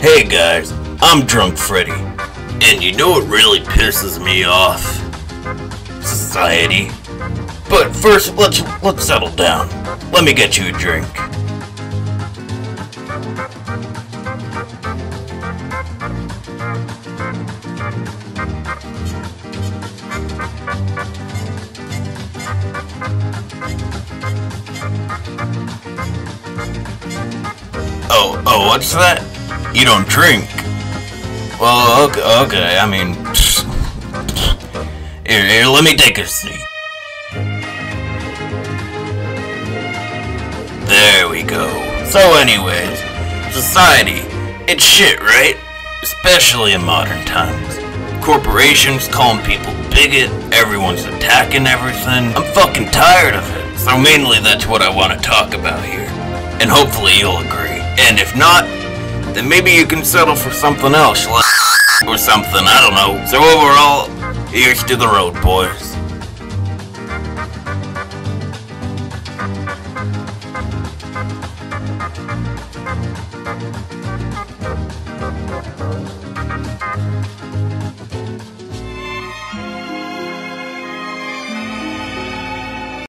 Hey guys, I'm Drunk Freddy. And you know what really pisses me off? Society. But first, let's let's settle down. Let me get you a drink. Oh, oh, what's that? You don't drink? Well, okay, okay I mean, here, here, let me take a seat. There we go. So, anyways, society, it's shit, right? Especially in modern times. Corporations calling people bigot, everyone's attacking everything. I'm fucking tired of it. So mainly that's what I want to talk about here. And hopefully you'll agree. And if not, then maybe you can settle for something else, like or something, I don't know. So overall, here's to the road, boys.